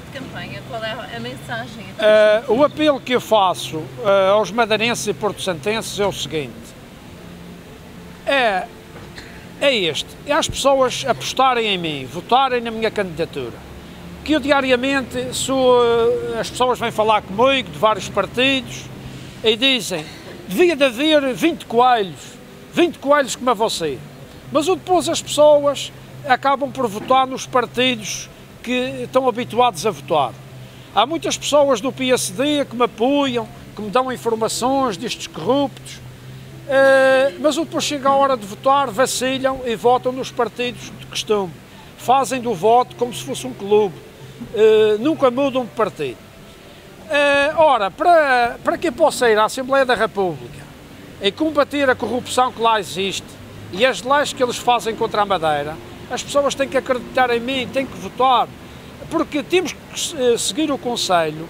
de campanha, qual é a mensagem? Uh, o apelo que eu faço uh, aos madeirenses e porto-santenses é o seguinte, é, é este, é as pessoas apostarem em mim, votarem na minha candidatura, que eu diariamente sou, uh, as pessoas vêm falar comigo de vários partidos e dizem, devia de haver 20 coelhos, 20 coelhos como a você, mas depois as pessoas acabam por votar nos partidos que estão habituados a votar. Há muitas pessoas do PSD que me apoiam, que me dão informações destes corruptos, eh, mas depois chega a hora de votar, vacilham e votam nos partidos de costume. Fazem do voto como se fosse um clube, eh, nunca mudam de partido. Eh, ora, para, para que possa ir à Assembleia da República e combater a corrupção que lá existe e as leis que eles fazem contra a Madeira, as pessoas têm que acreditar em mim, têm que votar, porque temos que eh, seguir o conselho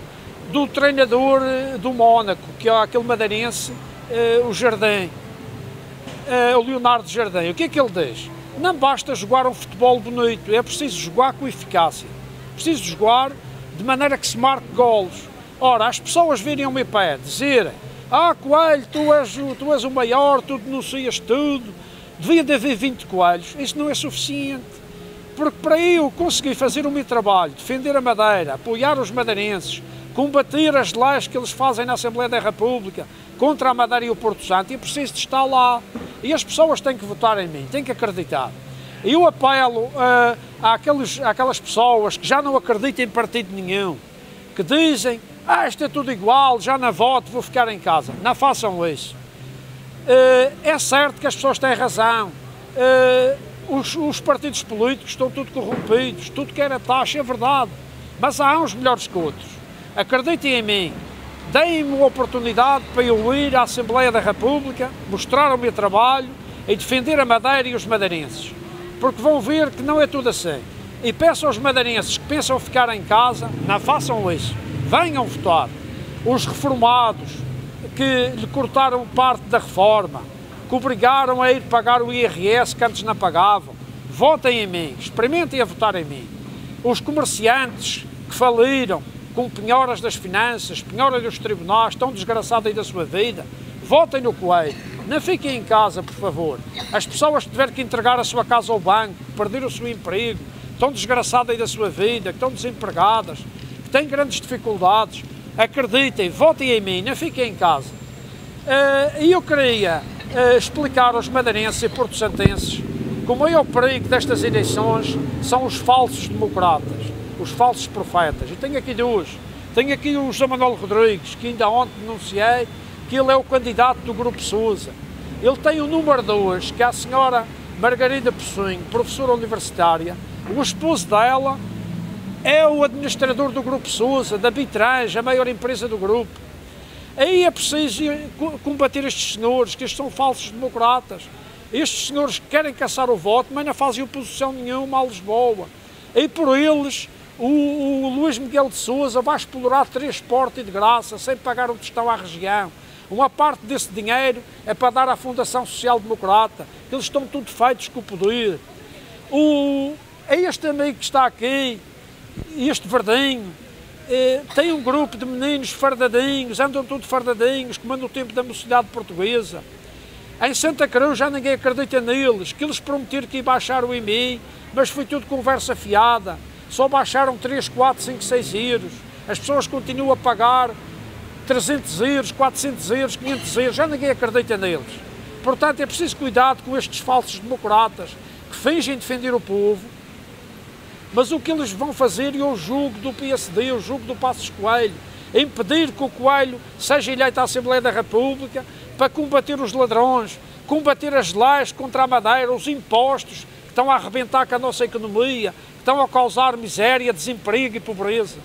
do treinador eh, do Mónaco, que é aquele madeirense, eh, o Jardim, o Leonardo Jardim. O que é que ele diz? Não basta jogar um futebol bonito, é preciso jogar com eficácia. Preciso jogar de maneira que se marque golos. Ora, as pessoas virem ao meu pé dizerem ah, Coelho, tu és, tu és o maior, tu denuncias tudo, devia de haver 20 coelhos, isso não é suficiente. Porque para eu conseguir fazer o meu trabalho, defender a Madeira, apoiar os madeirenses, combater as leis que eles fazem na Assembleia da República contra a Madeira e o Porto Santo, eu preciso de estar lá. E as pessoas têm que votar em mim, têm que acreditar. Eu apelo uh, àqueles, àquelas pessoas que já não acreditam em partido nenhum, que dizem, ah, isto é tudo igual, já na voto, vou ficar em casa. Não façam isso. Eh, é certo que as pessoas têm razão. Eh, os, os, partidos políticos estão tudo corrompidos, tudo que era taxa, é verdade. Mas há uns melhores que outros. Acreditem em mim. Deem-me uma oportunidade para eu ir à Assembleia da República, mostrar o meu trabalho e defender a Madeira e os madeirenses. Porque vão ver que não é tudo assim. E peço aos madeirenses que pensam ficar em casa, não façam isso. Venham votar. Os reformados, que lhe cortaram parte da reforma, que obrigaram a ir pagar o IRS que antes não pagavam. Votem em mim, experimentem a votar em mim. Os comerciantes que faliram com penhoras das finanças, penhoras dos tribunais, estão desgraçados aí da sua vida, votem no Coelho. Não fiquem em casa, por favor. As pessoas que tiveram que entregar a sua casa ao banco, perderam o seu emprego, estão desgraçadas aí da sua vida, que estão desempregadas, que têm grandes dificuldades, acreditem, votem em mim, não fiquem em casa. Uh, e eu queria uh, explicar aos madeirenses e porto-santenses que o maior perigo destas eleições são os falsos democratas, os falsos profetas. E tenho aqui dois. Tenho aqui o José Manuel Rodrigues, que ainda ontem denunciei que ele é o candidato do Grupo Sousa. Ele tem o número 2, que é a senhora Margarida Possunho, professora universitária. O esposo dela é o administrador do Grupo Sousa, da Bitrage, a maior empresa do grupo. Aí é preciso combater estes senhores, que estes são falsos democratas. Estes senhores querem caçar o voto, mas não fazem oposição nenhuma a Lisboa. E por eles, o, o Luís Miguel de Souza vai explorar transporte de graça, sem pagar o tostão à região. Uma parte desse dinheiro é para dar à Fundação Social Democrata, que eles estão tudo feitos com o poder. O, é este amigo que está aqui, este verdinho, eh, tem um grupo de meninos fardadinhos, andam todos fardadinhos, comandam o tempo da mocidade portuguesa. Em Santa Cruz já ninguém acredita neles, que eles prometeram que ia baixar o IMI, mas foi tudo conversa fiada. Só baixaram 3, 4, 5, 6 euros. As pessoas continuam a pagar 300 euros, 400 euros, 500 euros, já ninguém acredita neles. Portanto, é preciso cuidado com estes falsos democratas que fingem defender o povo, mas o que eles vão fazer, eu julgo do PSD, eu julgo do Passos Coelho, é impedir que o Coelho seja eleito à Assembleia da República para combater os ladrões, combater as leis contra a madeira, os impostos que estão a arrebentar com a nossa economia, que estão a causar miséria, desemprego e pobreza.